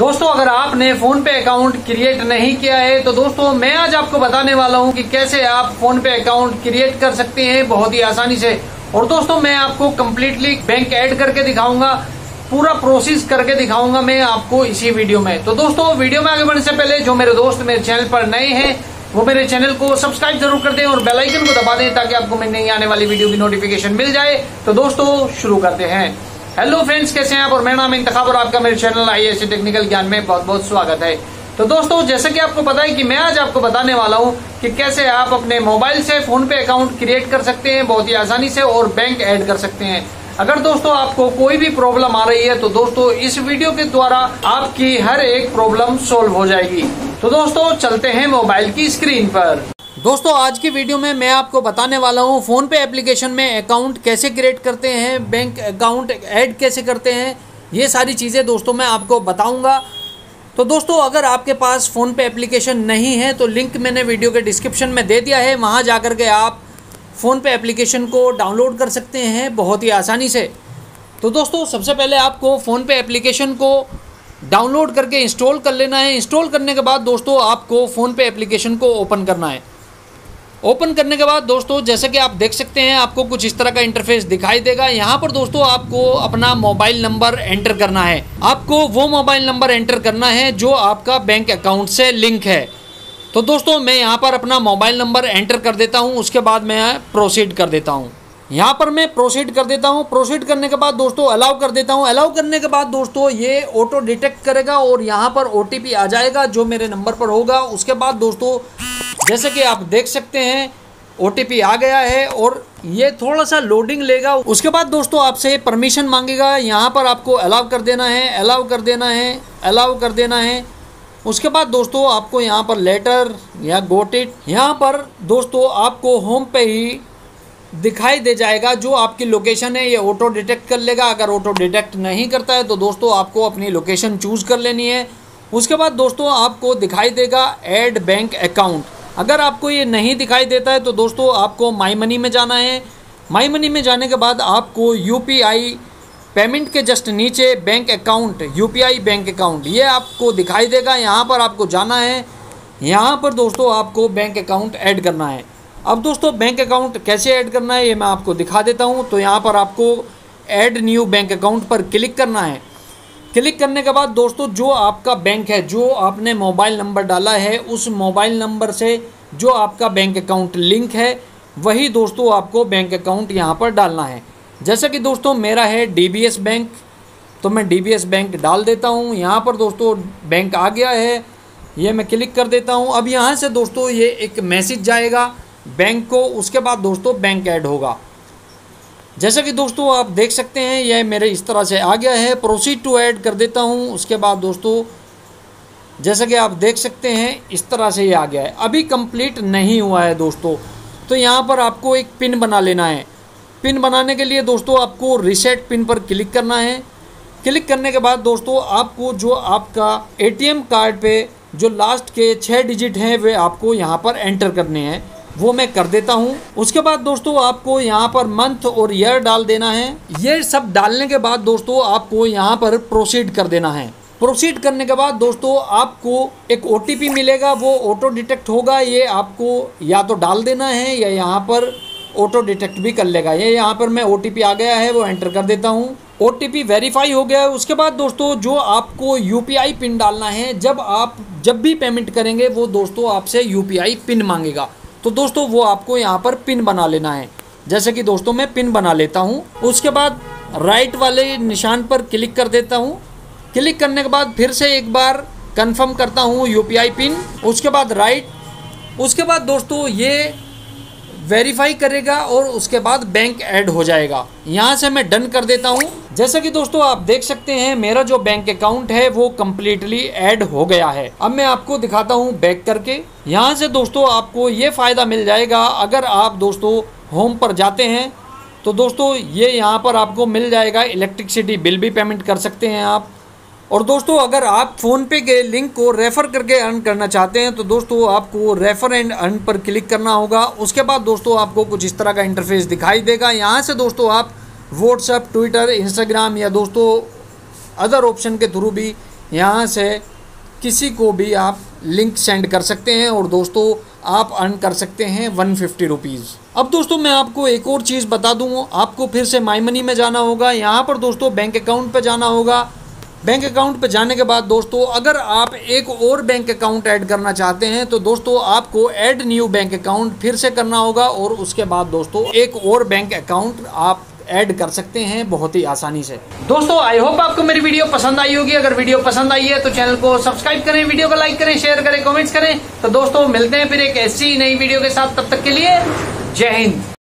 दोस्तों, अगर आपने फ़ोन पे अकाउंट क्रिएट नहीं किया है तो दोस्तों, मैं आज आपको बताने वाला हूँ कि कैसे आप फ़ोन पे अकाउंट क्रिएट कर सकते हैं बहुत ही आसानी से। और दोस्तों, मैं आपको कम्प्लीटली बैंक ऐड करके दिखाऊँगा, पूरा प्रोसेस करके दिखाऊँगा मैं आपको इसी वीडियो में। तो दोस्तों वीडियो में आगे बढ़ने से पहले, जो मेरे दोस्त मेरे चैनल पर नए हैं, वो मेरे चैनल को सब्सक्राइब ज़रूर कर दें और बेल आइकन को दबा दें ताकि आपको मेरी नई आने वाली वीडियो की नोटिफिकेशन मिल जाए। तो दोस्तों, शुरू करते हैं। हेलो फ्रेंड्स कैसे हैं आप? और मेरा नाम इंतखाब और आपका मेरे चैनल आई एस टेक्निकल ज्ञान में बहुत बहुत स्वागत है। तो दोस्तों, जैसे कि आपको पता है कि मैं आज आपको बताने वाला हूँ कि कैसे आप अपने मोबाइल से फ़ोन पे अकाउंट क्रिएट कर सकते हैं, बहुत ही आसानी से, और बैंक ऐड कर सकते हैं। अगर दोस्तों आपको कोई भी प्रॉब्लम आ रही है तो दोस्तों इस वीडियो के द्वारा आपकी हर एक प्रॉब्लम सोल्व हो जाएगी। तो दोस्तों, चलते हैं मोबाइल की स्क्रीन पर। दोस्तों, आज की वीडियो में मैं आपको बताने वाला हूँ फ़ोन पे एप्लीकेशन में अकाउंट कैसे क्रिएट करते हैं, बैंक अकाउंट ऐड कैसे करते हैं, ये सारी चीज़ें दोस्तों मैं आपको बताऊँगा। तो दोस्तों, अगर आपके पास फ़ोन पे एप्लीकेशन नहीं है तो लिंक मैंने वीडियो के डिस्क्रिप्शन में दे दिया है, वहाँ जा कर के आप फ़ोन पे एप्लीकेशन को डाउनलोड कर सकते हैं बहुत ही आसानी से। तो दोस्तों, सबसे पहले आपको फ़ोन पे एप्लीकेशन को डाउनलोड करके इंस्टॉल कर लेना है। इंस्टॉल करने के बाद दोस्तों, आपको फ़ोन पे एप्लीकेशन को ओपन करना है। ओपन करने के बाद दोस्तों, जैसे कि आप देख सकते हैं, आपको कुछ इस तरह का इंटरफेस दिखाई देगा। यहाँ पर दोस्तों, आपको अपना मोबाइल नंबर एंटर करना है। आपको वो मोबाइल नंबर एंटर करना है जो आपका बैंक अकाउंट से लिंक है। तो दोस्तों, मैं यहाँ पर अपना मोबाइल नंबर एंटर कर देता हूँ, उसके बाद मैं प्रोसीड कर देता हूँ। यहाँ पर मैं प्रोसीड कर देता हूँ। प्रोसीड करने के बाद दोस्तों अलाउ कर देता हूँ। अलाउ करने के बाद दोस्तों ये ऑटो डिटेक्ट करेगा और यहाँ पर ओटीपी आ जाएगा जो मेरे नंबर पर होगा। उसके बाद दोस्तों, जैसे कि आप देख सकते हैं ओटीपी आ गया है और ये थोड़ा सा लोडिंग लेगा। उसके बाद दोस्तों आपसे परमिशन मांगेगा। यहाँ पर आपको अलाउ कर देना है अलाउ कर देना है अलाउ कर देना है। उसके बाद दोस्तों आपको यहाँ पर लेटर या गोटिट यहाँ पर दोस्तों आपको होम पे ही दिखाई दे जाएगा जो आपकी लोकेशन है, ये ऑटो डिटेक्ट कर लेगा। अगर ऑटो डिटेक्ट नहीं करता है तो दोस्तों आपको अपनी लोकेशन चूज़ कर लेनी है। उसके बाद दोस्तों आपको दिखाई देगा ऐड बैंक अकाउंट अगर आपको ये नहीं दिखाई देता है तो दोस्तों आपको माई मनी में जाना है। माई मनी में जाने के बाद आपको यूपीआई पेमेंट के जस्ट नीचे bank account UPI bank account ये आपको दिखाई देगा। यहाँ पर आपको जाना है। यहाँ पर दोस्तों आपको बैंक अकाउंट ऐड करना है। अब दोस्तों बैंक अकाउंट कैसे ऐड करना है, ये मैं आपको दिखा देता हूँ। तो यहाँ पर आपको ऐड न्यू बैंक अकाउंट पर क्लिक करना है। क्लिक करने के बाद दोस्तों, जो आपका बैंक है, जो आपने मोबाइल नंबर डाला है, उस मोबाइल नंबर से जो आपका बैंक अकाउंट लिंक है, वही दोस्तों आपको बैंक अकाउंट यहाँ पर डालना है। जैसा कि दोस्तों, मेरा है DBS बैंक तो मैं DBS बैंक डाल देता हूँ। यहाँ पर दोस्तों बैंक आ गया है, ये मैं क्लिक कर देता हूँ। अब यहाँ से दोस्तों, ये एक मैसेज जाएगा। बैंक को, उसके बाद दोस्तों बैंक ऐड होगा। जैसा कि दोस्तों आप देख सकते हैं, यह मेरे इस तरह से आ गया है। प्रोसीड टू ऐड कर देता हूँ, उसके बाद दोस्तों, जैसा कि आप देख सकते हैं, इस तरह से ये आ गया है। अभी कंप्लीट नहीं हुआ है दोस्तों तो यहाँ पर आपको एक पिन बना लेना है। पिन बनाने के लिए दोस्तों, आपको रिसेट पिन पर क्लिक करना है। क्लिक करने के बाद दोस्तों, आपको जो आपका एटीएम कार्ड पे जो लास्ट के छः डिजिट हैं, वे आपको यहाँ पर एंटर करने हैं। वो मैं कर देता हूँ। उसके बाद दोस्तों, आपको यहाँ पर मंथ और ईयर डाल देना है। ये सब डालने के बाद दोस्तों, आपको यहाँ पर प्रोसीड कर देना है। प्रोसीड करने के बाद दोस्तों, आपको एक ओटीपी मिलेगा। वो ऑटो डिटेक्ट होगा। ये आपको या तो डाल देना है या यहाँ पर ऑटो डिटेक्ट भी कर लेगा। ये यहाँ पर मैं ओटीपी आ गया है, वो एंटर कर देता हूँ। ओ वेरीफाई हो गया है। उसके बाद दोस्तों, जो आपको यूपीआई पिन डालना है, जब आप, जब भी पेमेंट करेंगे, वो दोस्तों आपसे यूपीआई पिन मांगेगा। तो दोस्तों, वो आपको यहाँ पर पिन बना लेना है। जैसे कि दोस्तों, मैं पिन बना लेता हूँ। उसके बाद राइट वाले निशान पर क्लिक कर देता हूँ। क्लिक करने के बाद फिर से एक बार कंफर्म करता हूँ यूपीआई पिन। उसके बाद राइट उसके बाद दोस्तों, ये वेरीफाई करेगा और उसके बाद बैंक ऐड हो जाएगा। यहाँ से मैं डन कर देता हूँ। जैसा कि दोस्तों, आप देख सकते हैं, मेरा जो बैंक अकाउंट है, वो कम्प्लीटली ऐड हो गया है। अब मैं आपको दिखाता हूँ बैक करके। यहाँ से दोस्तों, आपको ये फ़ायदा मिल जाएगा। अगर आप दोस्तों होम पर जाते हैं तो दोस्तों, ये यहाँ पर आपको मिल जाएगा। इलेक्ट्रिसिटी बिल भी पेमेंट कर सकते हैं आप। और दोस्तों, अगर आप फ़ोन पे के लिंक को रेफ़र करके अर्न करना चाहते हैं तो दोस्तों, आपको रेफ़र एंड अर्न पर क्लिक करना होगा। उसके बाद दोस्तों, आपको कुछ इस तरह का इंटरफेस दिखाई देगा। यहाँ से दोस्तों, आप व्हाट्सअप ट्विटर इंस्टाग्राम या दोस्तों अदर ऑप्शन के थ्रू भी यहाँ से किसी को भी आप लिंक सेंड कर सकते हैं और दोस्तों, आप अर्न कर सकते हैं वन फिफ्टी रुपीज़ अब दोस्तों, मैं आपको एक और चीज़ बता दूँ। आपको फिर से माई मनी में जाना होगा। यहाँ पर दोस्तों बैंक अकाउंट पर जाना होगा। बैंक अकाउंट पर जाने के बाद दोस्तों, अगर आप एक और बैंक अकाउंट ऐड करना चाहते हैं तो दोस्तों आपको ऐड न्यू बैंक अकाउंट फिर से करना होगा और उसके बाद दोस्तों एक और बैंक अकाउंट आप ऐड कर सकते हैं बहुत ही आसानी से। दोस्तों आई होप आपको मेरी वीडियो पसंद आई होगी। अगर वीडियो पसंद आई है तो चैनल को सब्सक्राइब करें, वीडियो को लाइक करें, शेयर करें, कमेंट्स करें। तो दोस्तों, मिलते हैं फिर एक ऐसी नई वीडियो के साथ। तब तक के लिए जय हिंद।